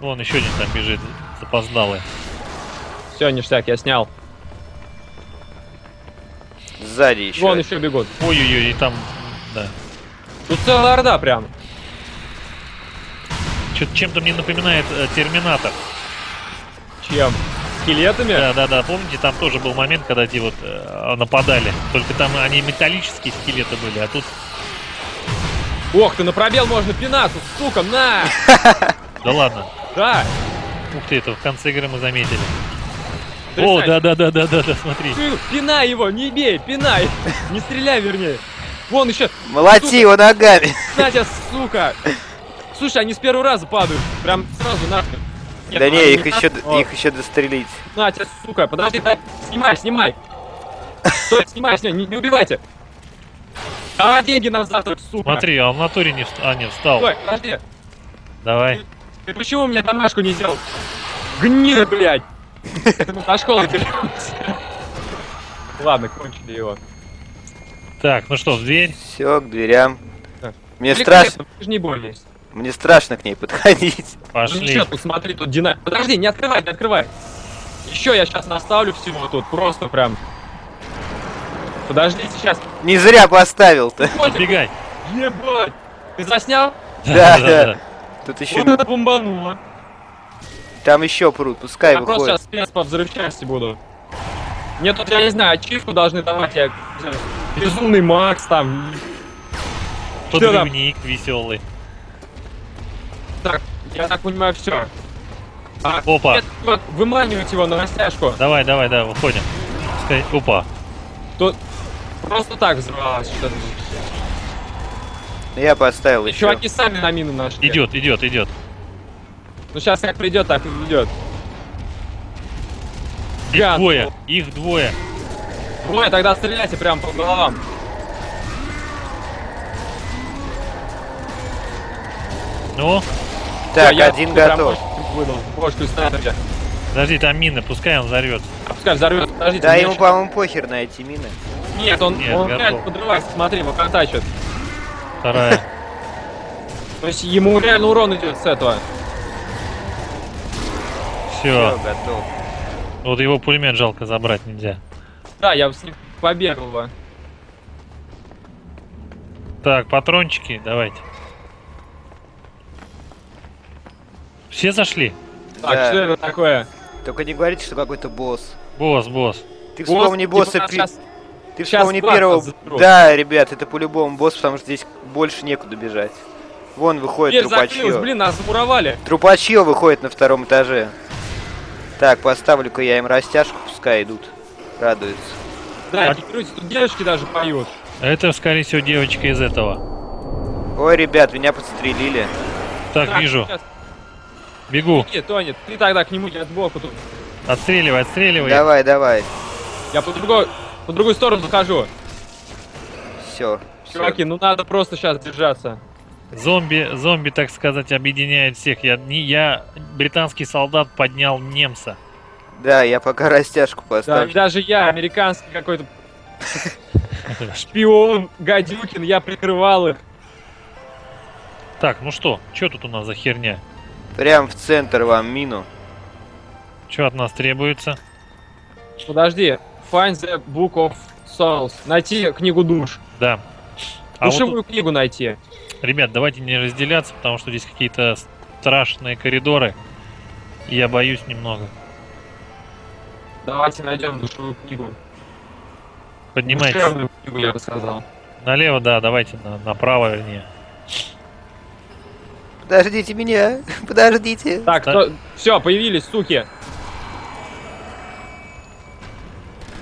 Вон еще один там бежит, запоздалый. Все, ништяк, я снял. Сзади еще. Вон еще бегут. Ой-ой-ой, и там, да. Тут целая орда прям. Что-то чем-то мне напоминает э, Терминатор. Чем? Скелетами? Да-да-да, помните, там тоже был момент, когда эти вот э, нападали. Только там они металлические скелеты были, а тут... Ох ты, на пробел можно пинаться, сука, на! Да ладно. Да! Ух ты, это в конце игры мы заметили. О, Потрясающе. да-да-да-да-да, смотри. Ты Пинай его, не бей, пинай! Не стреляй, вернее. Вон еще, Молоти его ногами. Надя, сука! Слушай, они с первого раза падают. Прям сразу нахрен. Нет, да не, их еще, так- О, их еще дострелить. Надя, сука, подожди, дай. Снимай, снимай. Стой, снимай, снимай, не, не убивайте. А, деньги на завтрак, сука. Смотри, а в натуре не встал. А, не встал. Стой, подожди. Давай. Ты почему мне домашку не сделал? Гнида, блядь. На школу беремся. Ладно, кончили его. Так, ну что, в дверь? Все, к дверям. Мне страшно, ты же не больно. Мне страшно к ней подходить. Ну Пошли. ничего, тут смотри, тут дина... Подожди, не открывай, не открывай. Еще я сейчас наставлю всего тут, просто прям. Подождите, сейчас. Не зря поставил-то. Подбегай. Ебать! Ты заснял? Да, да. Тут еще, Вот это бомбануло. там еще прут, пускай Я просто выходит. сейчас спец по взрывчасти буду. Мне тут, я не знаю, ачивку должны давать, я... Безумный Макс там. Что там? Подрывник веселый. Так, я так понимаю, все. А, Опа. нет, вот, выманивать его на растяжку. Давай, давай, давай, выходим. Пускай- Опа. Тут просто так взорвалось что-то. Я поставил еще. Чуваки сами на мину нашли. Идет, идет, идет. Ну сейчас как придет, так и идет. Их Гад. двое. Их двое. Ой, тогда стреляйте прям по головам. Ну, Так, я один готов. бошку Выдал, бошку из снайпера. подожди, там мины, пускай он взорвется. А пускай взорвется, подождите. Да, ему, по-моему, похер на эти мины. Нет, он, Нет, он готов. реально подрывается, смотри, его контачит. Вторая. То есть ему реально урон идет с этого. Все, Все. готов. Вот его пулемет жалко забрать нельзя. Да, я с ним побегал бы. Так, патрончики, давайте. Все зашли? Так, Да. что это такое? Только не говорите, что какой-то босс. Босс, босс. Ты Босс, вспомни типа, босса пи- щас- Ты вспомни флаг первого... заберут. Да, ребят, это по-любому босс, потому что здесь больше некуда бежать. Вон выходит Дверь закрылась, блин, нас замуровали. Трупачье выходит на втором этаже. Так, поставлю-ка я им растяжку, пускай идут. Радуются. Да, Так. экипируйте, тут девочки даже поют. Это, скорее всего, девочка из этого. Ой, ребят, меня подстрелили. Так, вижу. сейчас, Бегу. беги, Тони, ты тогда к нему, я сбоку тут. Отстреливай, отстреливай. Давай, давай. Я по другой, по другую сторону захожу. Все. Чуваки, ну надо просто сейчас держаться. Зомби, зомби, так сказать, объединяет всех. Я, не, я британский солдат поднял немца. Да, я пока растяжку Да, поставлю. даже я, американский какой-то шпион, гадюкин, я прикрывал их. Так, ну что, что тут у нас за херня? Прям в центр вам мину. Что от нас требуется? Подожди. Find the Book of Souls. Найти книгу душ. Да. А вот Душевую книгу найти. ребят, давайте не разделяться, потому что здесь какие-то страшные коридоры. Я боюсь немного. Давайте найдем душевую книгу. Поднимайтесь. Душевную книгу, я бы сказал. Налево, да, давайте на, направо, вернее. Подождите меня, подождите. Так, Так. все, появились, суки.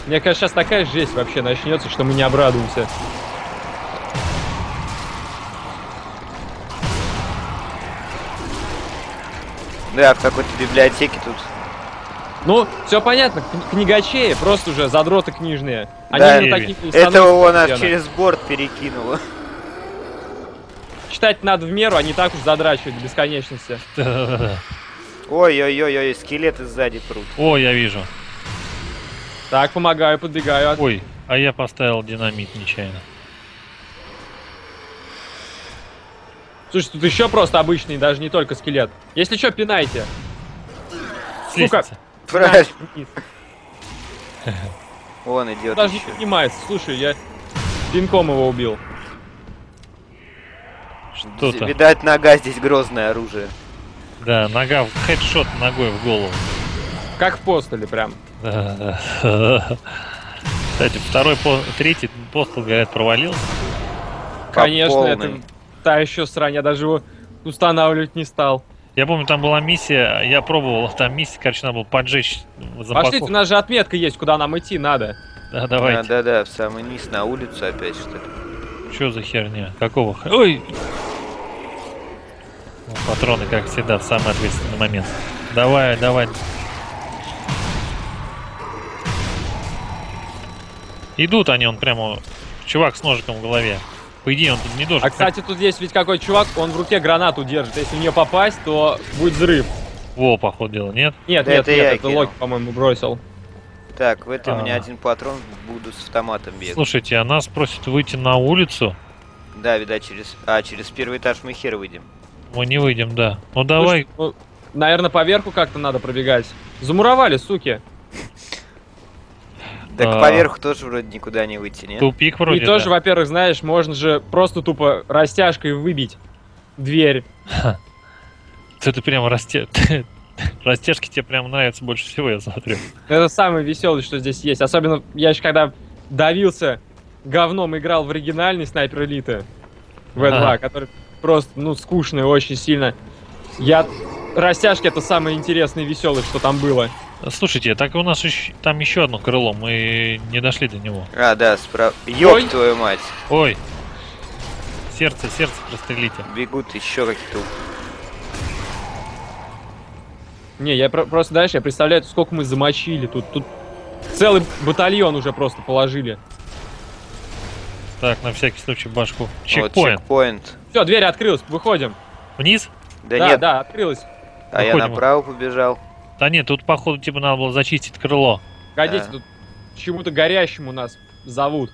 Мне кажется, сейчас такая жесть вообще начнется, что мы не обрадуемся. Да, в какой-то библиотеке тут. Ну, все понятно, кни- книгачеи просто уже задроты книжные. Они Да, Этого он аж постоянно. через борт перекинуло. Читать надо в меру, а не так уж задрачивать до бесконечности. Ой-ой-ой-ой, скелеты сзади прут. О, я вижу. Так, помогаю, подбегаю. Ой, а я поставил динамит нечаянно. Слушай, тут еще просто обычный, даже не только скелет. Если что, пинайте. Сука. Правильно. Он идет Даже не поднимается. Слушай, я пинком его убил. Что-то. Видать, нога здесь грозное оружие. Да, нога, в- хедшот ногой в голову. Как в постеле прям. Да. Кстати, второй, по- третий постол, говорят, провалился. Конечно, это та еще срань. Я даже его устанавливать не стал. Я помню, там была миссия, я пробовал, там миссия, короче, надо было поджечь Пошлите, запасов. у нас же отметка есть, куда нам идти надо. Да, давайте. Да-да-да, в самый низ, на улицу опять что ли. Что за херня? Какого х... Ой! Ну, Патроны, как всегда, в самый ответственный момент. Давай, давай. Идут они, он прямо... Чувак с ножиком в голове. По идее, он тут не должен... А, кстати, тут есть ведь какой чувак, он в руке гранату держит. Если в нее попасть, то будет взрыв. Во, походу дела, нет? Нет, Да нет, это нет, я это кинул. Локи, по-моему, бросил. Так, в этой у меня А. один патрон, буду с автоматом бегать. Слушайте, а нас просят выйти на улицу. Да, видать, через... А, через первый этаж мы хер выйдем. Мы не выйдем, да. Ну давай, Слушай, ну, наверное, поверху как-то надо пробегать. Замуровали, суки. Так А. поверху тоже вроде никуда не выйти, нет? тупик вроде, И тоже, во-первых, знаешь, можно же просто тупо растяжкой выбить дверь. Ты, ты прямо расте... Растяжки тебе прям нравятся больше всего, я смотрю. Это самое веселое, что здесь есть. Особенно я еще когда давился говном играл в оригинальный снайпер элиты в 2 Ага. который просто, ну, скучный очень сильно. Я... Растяжки это самое интересное и веселое, что там было. Слушайте, так у нас ещё- там еще одно крыло, мы не дошли до него. А, да, справа. Ёб твою мать. Ой, сердце, сердце прострелите. Бегут еще какие-то... Не, я про- просто дальше, я представляю, сколько мы замочили тут. Тут целый батальон уже просто положили. Так, на всякий случай башку. Вот, Чекпоинт. Все, дверь открылась, выходим. Вниз? Да, Да, нет, да, открылась. а я выходим. направо побежал. Да нет, тут походу типа надо было зачистить крыло. Погодите, Да. тут чему-то горящему нас зовут.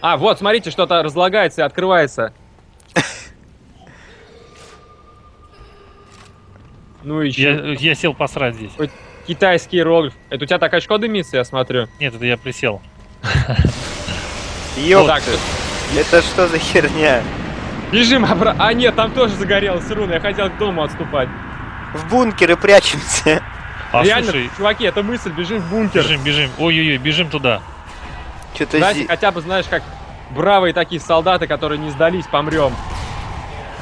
А, вот, смотрите, что-то разлагается и открывается. Ну и Я, я сел посрать здесь. Китайский иероглиф. Это у тебя так очко дымится, я смотрю. Нет, это я присел. Ёпта, это что за херня? Бежим обратно. А, нет, там тоже загорелась руна. Я хотел к дому отступать. В бункеры прячемся. А Реально, слушай, чуваки, это мысль, бежим в бункер. бежим, бежим. Ой-ой-ой, бежим туда. Что-то Знаете, здесь... хотя бы, знаешь, как бравые такие солдаты, которые не сдались, помрем.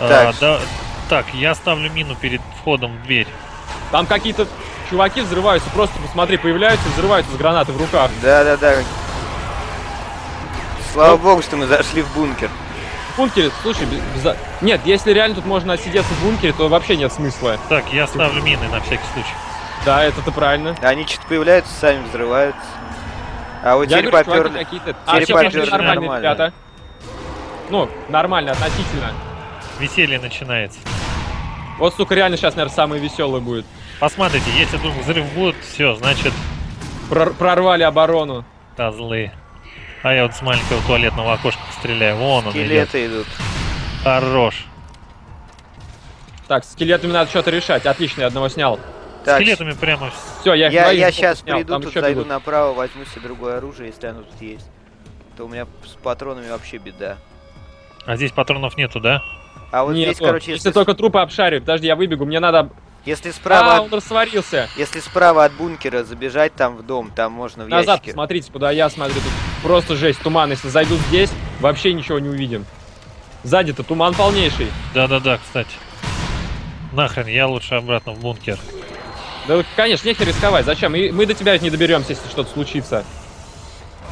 А, Так. да, так, я ставлю мину перед входом в дверь. Там какие-то чуваки взрываются, просто посмотри, появляются и взрываются с гранатой в руках. Да-да-да. Слава богу, что мы зашли в бункер. В бункере, слушай, без- нет, если реально тут можно отсидеться в бункере, то вообще нет смысла. Так, я ставлю мины на всякий случай. Да, это ты правильно. Они что-то появляются, сами взрываются. А вот Я теперь поперли. какие-то. теперь А, пошли поперли нормально, ребята. Ну, нормально, относительно. Веселье начинается. Вот, сука, реально сейчас, наверное, самый веселый будет. Посмотрите, если вдруг взрыв будет, все, значит, Прор- прорвали оборону. козлы. А я вот с маленького туалетного окошка стреляю. Вон он идет. Скелеты идут. Хорош. Так, с скелетами надо что-то решать. Отлично, я одного снял. Так, Скелетами прямо... Все, я их я, я сейчас снял, приду, там тут зайду бегут. направо, возьму себе другое оружие, если оно тут есть. То у меня с патронами вообще беда. А здесь патронов нету, да? А вот Нет, здесь, короче, если если, с- только трупы обшарю. Подожди, я выбегу, мне надо... если А, справа, он растворился. если справа от бункера забежать там в дом, там можно в Назад ящике. посмотрите, куда я смотрю. Тут просто жесть, туман. Если зайдут здесь, вообще ничего не увидим. Сзади-то туман полнейший. Да-да-да, кстати. Нахрен, я лучше обратно в бункер. Да, конечно, нехер рисковать. Зачем? И мы до тебя ведь не доберемся, если что-то случится.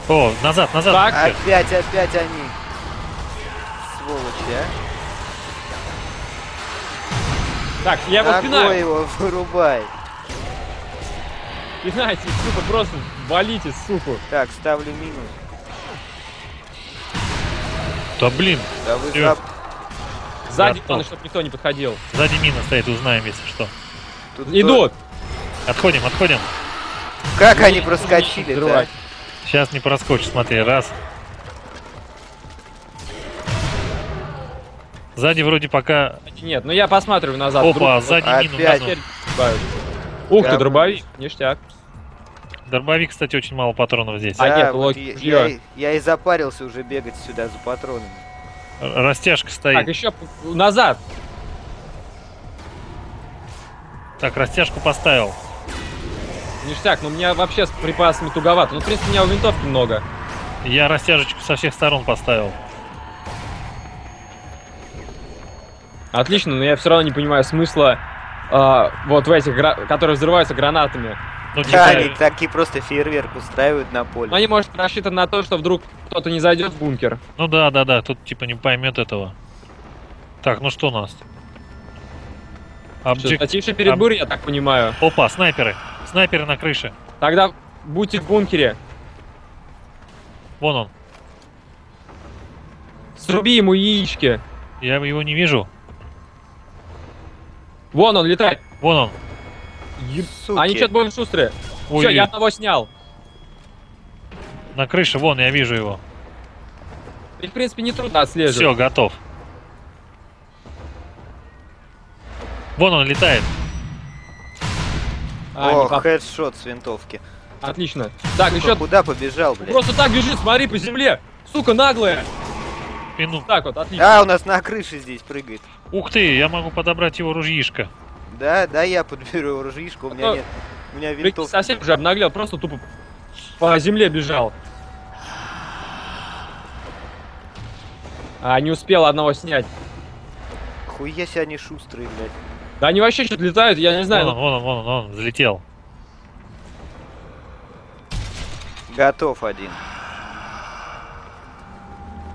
О, назад, назад. Так. Опять, опять они. Сволочи, а. Так, я его Ногой спинаю. его вырубай. Спинайте, сука, просто валите, суку. Так, ставлю минус. Да блин, Да вы Всё. зап- Сзади, главное, чтобы никто не подходил. сзади мина стоит, узнаем, если что. тут Идут! Отходим, отходим. Как они проскочили Взрывать. Сейчас не проскочит, смотри, раз. Сзади вроде пока... Нет, ну я посматриваю назад. Опа, Вдруг сзади опять. мину бывают. Ух ты, дробовик, ништяк. Дробовик, кстати, очень мало патронов здесь. А, Да, нет, вот я, я- я, я и запарился уже бегать сюда за патронами. Растяжка Так, стоит. еще назад. Так, растяжку поставил. Ништяк, но у меня вообще с припасами туговато. Ну, в принципе, у меня у винтовки много. Я растяжечку со всех сторон поставил. Отлично, но я все равно не понимаю смысла а, вот в этих, которые взрываются гранатами. Ну, Да, типа, они такие просто фейерверк устраивают на Но поле. они, может, рассчитаны на то, что вдруг кто-то не зайдет в бункер. ну да, да, да, тут типа не поймет этого. Так, ну что у нас? Что, Обжиг... затихший перед об- бурей, я так понимаю. Опа, снайперы. Снайперы на крыше. Тогда будьте в бункере. Вон он. Сруби ему яички. Я его не вижу. Вон он летает. Вон он. Еб- Суки. Они что-то больше шустрые. Ой, Все, я одного снял. на крыше, вон, я вижу его. И, в принципе, не трудно отслеживать. Все, готов. Вон он летает. А, О, хедшот с винтовки. Отлично. Так, Сука, еще Куда побежал, блядь? просто так бежит, смотри по земле. Сука, наглая. Пину. Так вот, отлично. А, у нас на крыше здесь прыгает. Ух ты, я могу подобрать его ружьишко. Да, да, я подберу ружьишку, у меня А, нет. У меня винтовка. совсем уже обнаглел, просто тупо по земле бежал. А, не успел одного снять. Хуя себе они шустрые, блядь. Да они вообще что-то летают, я не знаю. Вон он, вон он, вон он, вон он, взлетел. Готов один.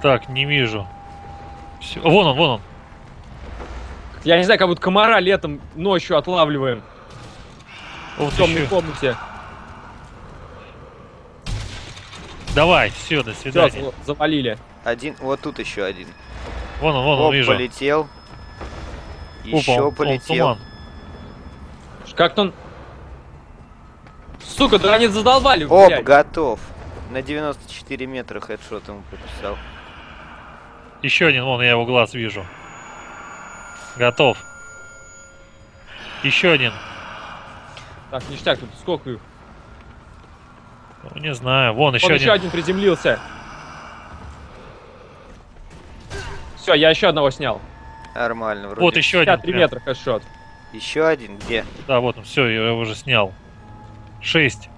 Так, не вижу. Всё, Вон он, вон он. Я не знаю, как будто комара летом ночью отлавливаем Ух в темной щё. комнате. Давай, все, до Все, свидания. завалили. Один, вот тут еще один. Вон он, вон он, Оп, вижу. полетел. Опа, Еще он- он полетел. туман. Как-то он... Сука, да они задолбали, Оп, блядь. готов. На 94 метра хедшот ему прописал. Еще один, вон, я его глаз вижу. Готов. Еще один. Так, ништяк, тут сколько их? Ну, не знаю. Вон, еще Вон один. еще один приземлился. Все, я еще одного снял. Нормально, вроде. Вот еще один. 53 прям. метра хэдшот. Еще один? Где? Да, вот он, все, я его уже снял. 6.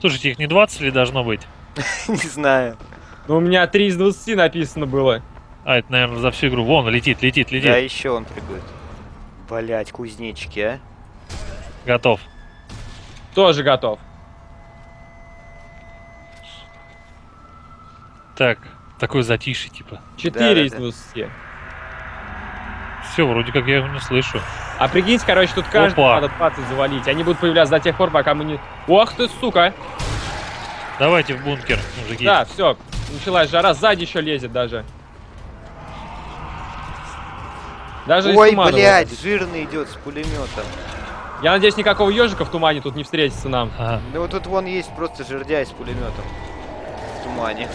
Слушайте, их не 20 ли должно быть? Не знаю. Ну, у меня 3 из 20 написано было. А, это, наверное, за всю игру. Вон, летит, летит, летит. Да, еще он прыгает. Блять, кузнечики, а? Готов. Тоже готов. Так, такое затишье, типа. 4 из да. 20. Все, вроде как я его не слышу. А прикиньте, короче, тут каждый Опа. надо 20 завалить. Они будут появляться до тех пор, пока мы не... Ох ты, сука! Давайте в бункер, мужики. Да, все. Началась жара, сзади еще лезет даже. Даже Ой, блядь, жирный идет с пулеметом. Я надеюсь, никакого ежика в тумане тут не встретится нам. Ага. Ну вот тут вон есть просто жердяй с пулеметом. В тумане.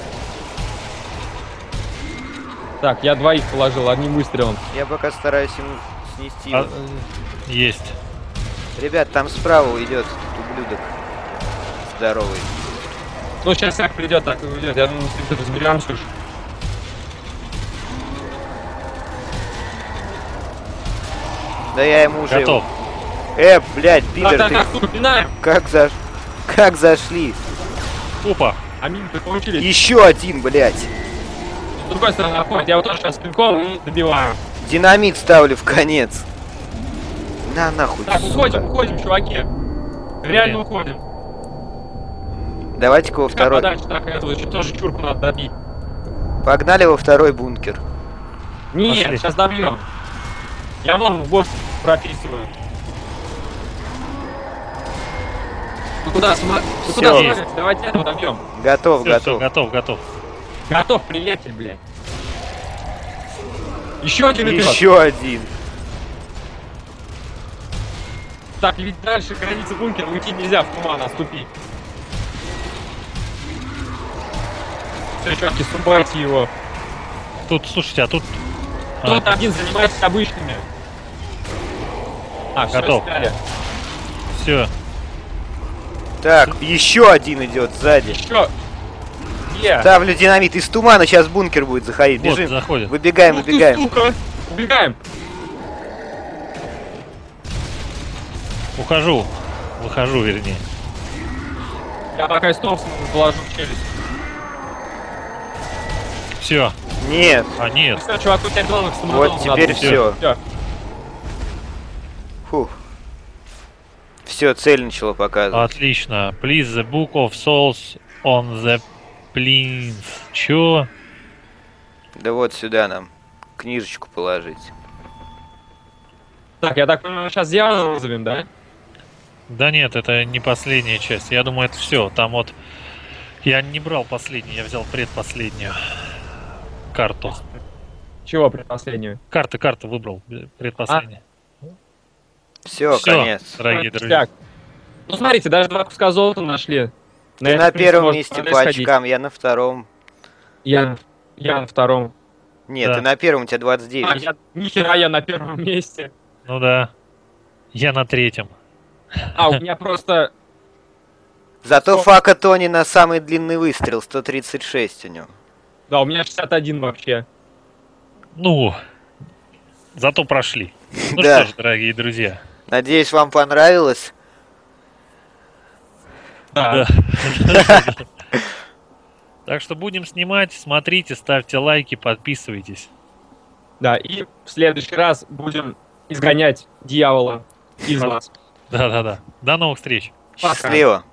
Так, я двоих положил одним выстрелом. Я пока стараюсь ему снести. А, э, есть. Ребят, там справа идет ублюдок. Здоровый. Ну, сейчас как придет, так и уйдет. Я думаю, с ним разберемся уж. Да я ему уже... Готов. Э, блядь, пидор, так, ты так, как заш... Как зашли? Опа. А мины-то получились. Еще один, блядь. С другой стороны находит. Я его тоже сейчас пинком и добиваю. Динамит ставлю в конец. На нахуй. Так, сука. уходим, уходим, чуваки. Реально Нет. уходим. Давайте-ка во Как второй. подальше, так, этого еще тоже чурку надо добить. Погнали во второй бункер. Нет, Пошли. сейчас добьем. Я вон в босс прописываю. Ну куда, сма... ну куда? Давайте этого добьем. Готов, всё, готов. готов, готов. Готов, приятель, блядь. Еще один идет. Еще один. Так, ведь дальше границы бункера уйти нельзя, в туман оступить. Все, чуваки, срубайте его. Тут, слушайте, а тут... а, Тот один занимается обычными. А, все, Готов. сняли. все. Так, еще один идет сзади. Еще. Е. Ставлю динамит. Из тумана сейчас бункер будет заходить. Вот, Бежим. заходит. Выбегаем, Ух ты, выбегаем. сука. Убегаем. Ухожу. Выхожу, вернее. Я пока из Томпсона положу в челюсть. Все. Нет. А, нет. Все, чувак, у тебя главных Вот теперь надо. все. Фух. Все, цель начала показывать. Отлично. Please the book of souls on the plains. Чё? Да вот сюда нам книжечку положить. Так, я так понимаю, сейчас дьявола вызовем, да? Да нет, это не последняя часть. Я думаю, это все. Там вот... Я не брал последнюю, я взял предпоследнюю карту. Чего предпоследнюю? Карты, карты выбрал. э, Предпоследняя. Все, Всё, конец. дорогие друзья. Ну смотрите, даже два куска золота нашли. Ты это, на принципе, первом месте по сходить. очкам, я на втором. Я, я на втором. Нет, Да. ты на первом, у тебя 29. А, я, нихера, я на первом месте. Ну да. Я на третьем. А, у меня просто... Зато Фака Тони на самый длинный выстрел, 136 у него. Да, у меня 61 вообще. Ну, зато прошли. Ну Да. что ж, дорогие друзья. Надеюсь, вам понравилось. Да. Так что будем снимать, смотрите, ставьте лайки, подписывайтесь. Да, и в следующий раз будем изгонять дьявола из вас. Да-да-да. До новых встреч. Пока. Счастливо.